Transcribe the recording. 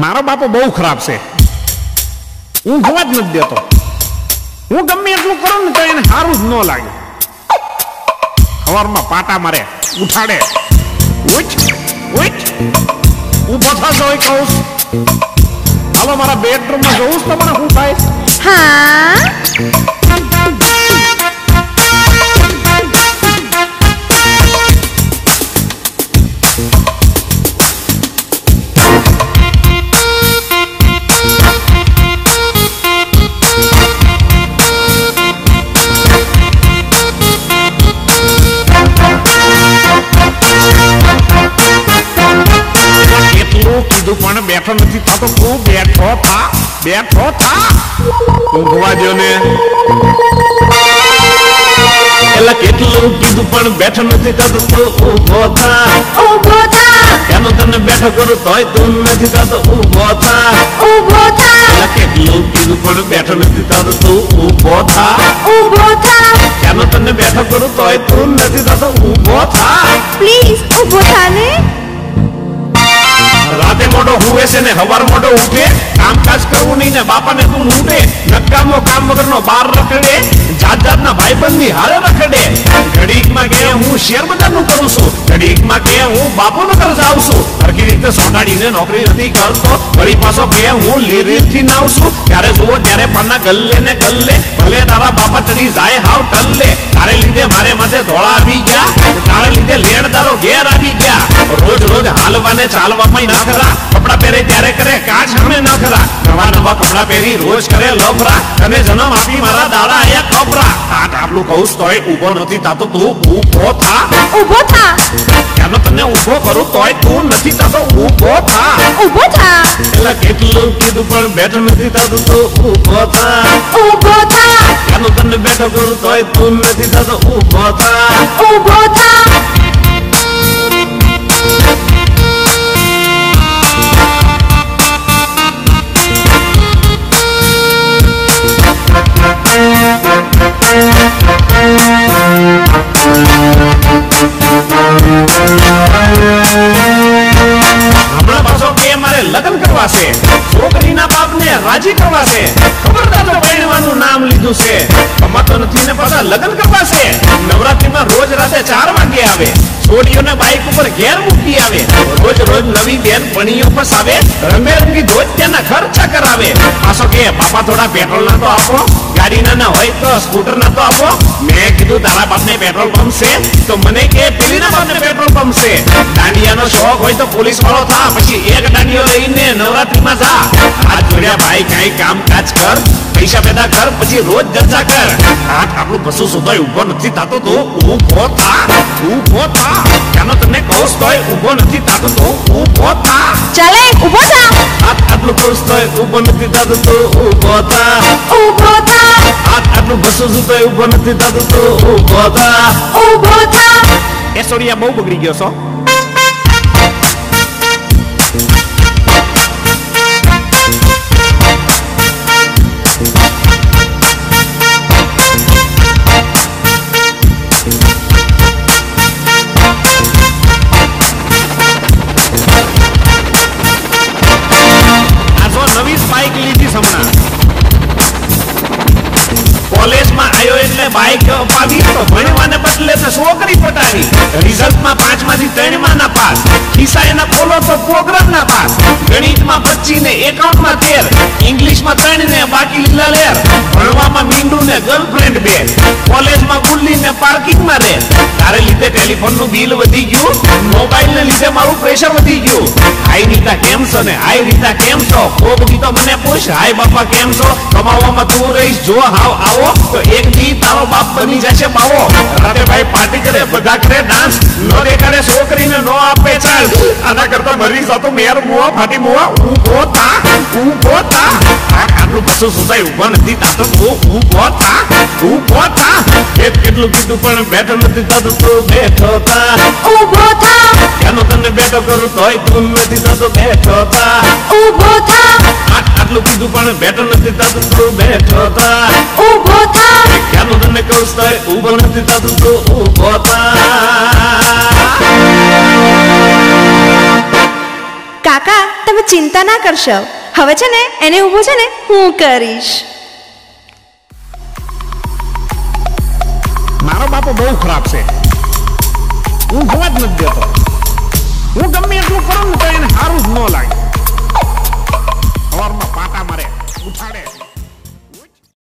મારો બાપો બહુ ખરાબ છે. હું ખવા જ નથી દેતો. હું ગમે એટલું કરું ને તો એને સારું જ ન લાગે. સવારમાં પાટા મારે, ઉઠાડે. ઉઠ ઉઠ. ઊભો થશો હોય કહું. હાલો, મારા બેડરૂમમાં જોઉં તમારે શું થાય? હા. કીધું પણ બેઠો નથી થતો તું બેઠો થા બેઠો થા ઊંઘવા દ્યો ને એલા કેટલું કીધું પણ બેઠો નથી થતો તું ઊભો થા ઊભો થા એનો તને બેઠો કરું તોય તું નથી થતો ઊભો થા ઊભો થા એલા કેટલું કીધું પણ બેઠો નથી થતો તું ઊભો થા ઊભો થા એનો તને બેઠો કરું તોય તું નથી થતો ઊભો થા પ્લીઝ ઊભો થા ને રાતે મોટો હુવે છે ને હવાર મોટો ઉઠે. કામકાજ કરવું નહીં ને બાપાને તું લૂટે નકામો કામ વગરનો બાર રખડે. જાત જાતના ભાઈબંધી હારે રખડે. ઘડીકમાં કે હું શેર બજારનું કરું છું. ઘડીકમાં કે હું બાપુનો જાઉં છું. હરકી રીતે સોંટાડીને નોકરી નથી કરતો. વળી પાછો કે હું લીરીથી નાવ છું. ત્યારે જુઓ ત્યારે પાના ગલ્લે ને ગલ્લે, ભલે તારા બાપા ચડી જાય, હાવ ટલ્લે. તારે લીધે મારે માથે ધોળા આવી ગયા. તારે લીધે લેણ તારો ઘેર આવી ગયા. રોજ રોજ હાલવાને ચાલવામાં ના ખરા કપડા પહેરે ત્યારે કરે કાચ અમે ન ખરા. નવા નવા કપડા પહેરી રોજ કરે લફરા. તને જન્મ આપી મારા દાડા આયા કપરા. આ આટલું કહું તોય ઊભો નથી થાતો તું ઊભો થા. ઊભો થા. કેમ તને ઊભો કરું તોય તું નથી થતો ઊભો થા. ઊભો થા. એટલે કેટલું કીધું પણ બેઠો નથી થતું તું ઊભો થા. ઊભો થા. કેમ તને બેઠો કરું તોય તું નથી થા ઊભો થા. Thank you. કરવા છોકરીના બાપને રાજી કરવા છે. ખબરદાર તો પરણવાનું નામ લીધું છે. કમાતો નથી ને પાછા લગ્ન કરવા છે. નવરાત્રીમાં રોજ રાતે ચાર વાગે આવે. છોડીઓને બાઇક ઉપર ઘેર મૂકી આવે. રોજ રોજ નવી બેન પણીઓ ફસાવે રંગી ધોજ તેના ખર્ચા કરાવે. પાછો કે, બાપા, થોડા પેટ્રોલ ના તો આપો. ગાડી ના ના હોય તો સ્કૂટર ના તો આપો. મેં કીધું તારા બાપને પેટ્રોલ પંપ છે તો મને કે પેલીના બાપને પેટ્રોલ પંપ છે દાંડિયાનો શોખ હોય તો પોલીસ વાળો થા પછી એક દાંડિયો લઈને નવરાત્રીમાં જા. હાથ જોડ્યા ભાઈ કઈ કામકાજ કર પૈસા પેદા કર પછી રોજ જલસા કર. હાથ આપણું પશુ સુધાય ઊભો નથી થતો તો ઊભો થા ઊભો થા. ત્યાંનો તને કહું તોય ઊભો નથી થતો તો ઊભો થા. ચાલે ઊભો થા. આટલું કહું તોય ઊભો નથી થતો તો આટલું પશુ સુધાય ઊભો નથી થતો તો ઊભો થા તો ભણવાને બદલે તો છોકરી પટાવી. રિઝલ્ટમાં પાંચમાંથી ત્રણમાં ના પાસ ખિસ્સા એના ખોલો તો પ્રોગ્રામ ના પાસ ગણિતમાં પચી ને એકાઉન્ટમાં તેર. ઇંગ્લિશમાં ત્રણ ને બાકી લીલા લેર. ભણવામાં મીંડું ને ગર્લફ્રેન્ડ બે. કોલેજમાં ગુલ્લી ને પાર્કિંગમાં રે. તારે લીધે ટેલિફોનનું બિલ વધી ગયું. મોબાઈલ ને લીધે મારું પ્રેશર વધી ગયું. હાઈ રીતા કેમ છો ને હાઈ રીતા કેમ છો કોક દી તો મને પૂછ હાય બાપા, કેમ છો? કમાવામાં તું રહીશ. જો હાવ આવો, તો એક દી તારો બાપ બની જશે બાવો રાતે ભાઈ પાર્ટી કરે, બધા કરે ડાન્સ નો દેખાડે છોકરીને, નો આપે ચાલ. આના કરતા મરી જાતો મેર મોવા ફાટી મોવા ઊભો થા ઊભો થા. આ આટલું પશુ સુધાય ઊભો નથી તાતો તો ઊભો થા ઊભો થા. કેટ કેટલું કીધું પણ બેઠો નથી તાતો તો બેઠો થા. ઊભો થા. એનો તને બેઠો કરું તોય તું નથી તાતો બેઠો થા. ઊભો થા. આટલું કીધું પણ બેઠો નથી તાતો તો બેઠો થા. ઊભો થા. ક્યાંનું તને કહું તોય ઊભો નથી થતું તું ઊભો થા. કાકા, તમે ચિંતા ના કરશો. હવે છે ને, એને ઊભો છે ને, હું કરીશ. મારો બાપો બહુ ખરાબ છે. હું જોવા જ નથી દેતો. હું ગમે